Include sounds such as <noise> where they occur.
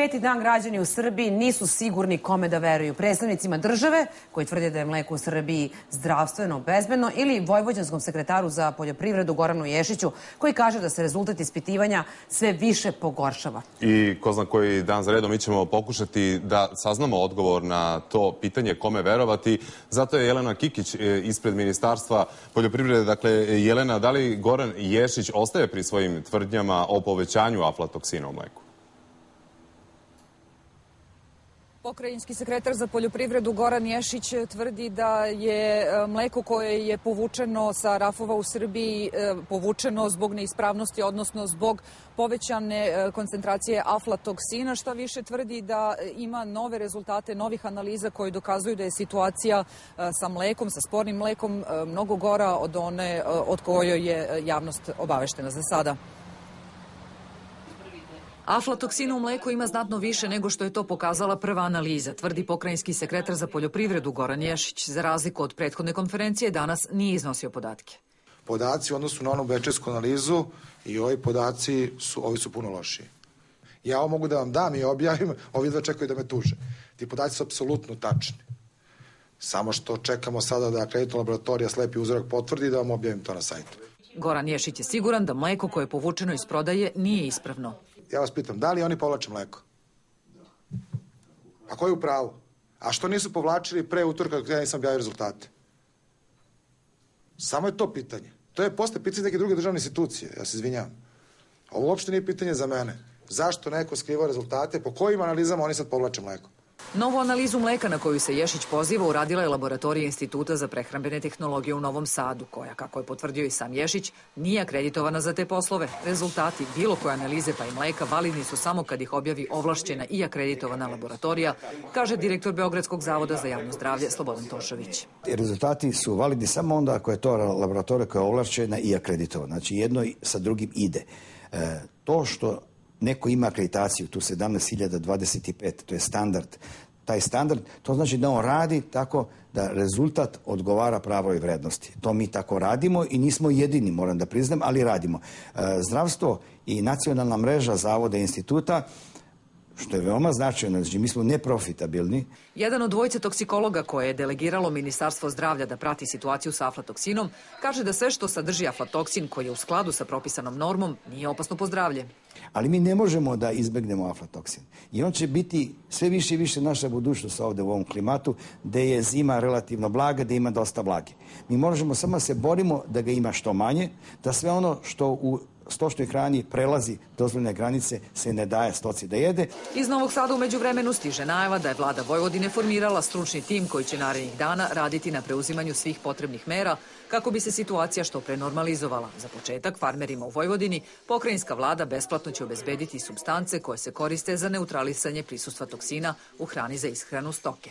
Peti dan građani u Srbiji nisu sigurni kome da veruju. Predstavnicima države, koji tvrde da je mleko u Srbiji zdravstveno bezbedno, ili vojvođanskom sekretaru za poljoprivredu Goranu Ješiću, koji kaže da se rezultat ispitivanja sve više pogoršava. I ko zna koji dan za redom mi ćemo pokušati da saznamo odgovor na to pitanje kome verovati. Zato je Jelena Kikić e, ispred Ministarstva poljoprivrede. Dakle, Jelena, da li Goran Ješić ostaje pri svojim tvrdnjama o povećanju aflatoksina u mleku? Pokrajinski sekretar za poljoprivredu Goran Ješić tvrdi da je e, mleko koje je povučeno sa rafova u Srbiji e, povučeno zbog neispravnosti, odnosno zbog povećane e, koncentracije aflatoksina, šta više tvrdi da ima nove rezultate novih analiza koji dokazuju da je situacija sa mlekom, sa spornim mlekom mnogo gora od one od kojoj je javnost obaveštena za sada. Aflatoksina u mleku ima znatno više nego što je to pokazala prva analiza, tvrdi pokrajinski sekretar za poljoprivredu Goran Ješić. Za razliku od prethodne konferencije, danas nije iznosio podatke. Podaci u odnosu na onu bečesku analizu i ovi podaci su, ovi su puno lošiji. Ja ovo mogu da vam dam i objavim, <laughs> ovi dva čekaju da me tuže. Ti podaci su apsolutno tačni. Samo što čekamo sada da kreditna laboratorija slepi uzorak potvrdi da vam objavim to na sajtu. Goran Ješić je siguran da mleko koje je povučeno iz prodaje nije ispravno ja vas pitam, da li oni povlače mleko? A ko je u pravu? A što nisu povlačili pre utorka dok ja nisam objavio rezultate? Samo je to pitanje. To je posle pitanje neke druge državne institucije, ja se izvinjam. Ovo uopšte nije pitanje za mene. Zašto neko skriva rezultate, po kojim analizama oni sad povlače mleko? Novu analizu mleka na koju se Ješić poziva uradila je laboratorija Instituta za prehrambene tehnologije u Novom Sadu, koja, kako je potvrdio i sam Ješić, nije akreditovana za te poslove. Rezultati bilo koje analize pa i mleka validni su samo kad ih objavi ovlašćena i akreditovana laboratorija, kaže direktor Beogradskog zavoda za javno zdravlje Slobodan Tošović. Rezultati su validni samo onda ako je to laboratorija koja je ovlašćena i akreditovana. Znači jedno sa drugim ide. E, to što neko ima akreditaciju, tu 17.025, to je standard, taj standard, to znači da on radi tako da rezultat odgovara pravoj vrednosti. To mi tako radimo i nismo jedini, moram da priznam, ali radimo. E, zdravstvo i nacionalna mreža zavoda i instituta što je veoma značajno, znači mi smo neprofitabilni. Jedan od dvojice toksikologa koje je delegiralo Ministarstvo zdravlja da prati situaciju sa aflatoksinom, kaže da sve što sadrži aflatoksin koji je u skladu sa propisanom normom nije opasno po zdravlje. Ali mi ne možemo da izbegnemo aflatoksin. I on će biti sve više i više naša budućnost ovde u ovom klimatu, gde je zima relativno blaga, gde ima dosta vlage. Mi možemo samo se borimo da ga ima što manje, da sve ono što u stočnoj hrani prelazi dozvoljene granice se ne daje stoci da jede. Iz Novog Sada umeđu vremenu stiže najava da je vlada Vojvodine formirala stručni tim koji će narednih dana raditi na preuzimanju svih potrebnih mera kako bi se situacija što pre normalizovala. Za početak, farmerima u Vojvodini pokrajinska vlada besplatno će obezbediti substance koje se koriste za neutralisanje prisustva toksina u hrani za ishranu stoke.